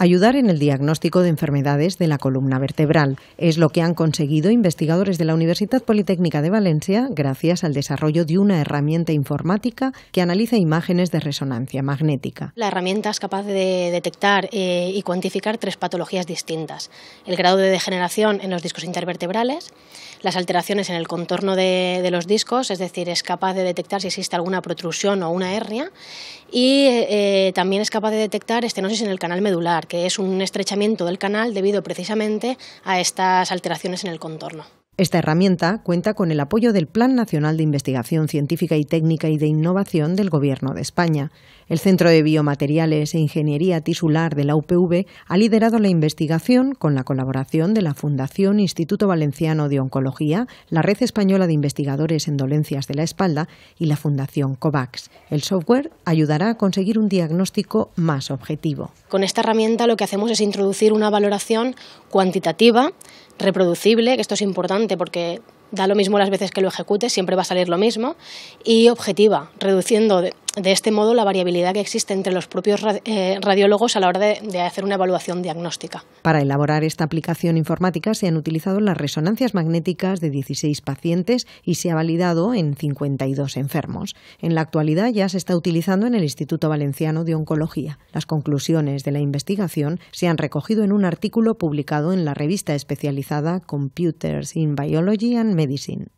ayudar en el diagnóstico de enfermedades de la columna vertebral. Es lo que han conseguido investigadores de la Universidad Politécnica de Valencia gracias al desarrollo de una herramienta informática que analiza imágenes de resonancia magnética. La herramienta es capaz de detectar eh, y cuantificar tres patologías distintas. El grado de degeneración en los discos intervertebrales, las alteraciones en el contorno de, los discos, es decir, es capaz de detectar si existe alguna protrusión o una hernia, y eh, también es capaz de detectar estenosis en el canal medular, que es un estrechamiento del canal debido precisamente a estas alteraciones en el contorno. Esta herramienta cuenta con el apoyo del Plan Nacional de Investigación Científica y Técnica y de Innovación del Gobierno de España. El Centro de Biomateriales e Ingeniería Tisular de la UPV ha liderado la investigación con la colaboración de la Fundación Instituto Valenciano de Oncología, la Red Española de Investigadores en Dolencias de la Espalda y la Fundación COVAX. El software ayudará a conseguir un diagnóstico más objetivo. Con esta herramienta lo que hacemos es introducir una valoración cuantitativa reproducible, que esto es importante porque da lo mismo las veces que lo ejecutes, siempre va a salir lo mismo, y objetiva, reduciendo este modo la variabilidad que existe entre los propios eh, radiólogos a la hora de, hacer una evaluación diagnóstica. Para elaborar esta aplicación informática se han utilizado las resonancias magnéticas de 16 pacientes y se ha validado en 52 enfermos. En la actualidad ya se está utilizando en el Instituto Valenciano de Oncología. Las conclusiones de la investigación se han recogido en un artículo publicado en la revista especializada Computers in Biology and medicine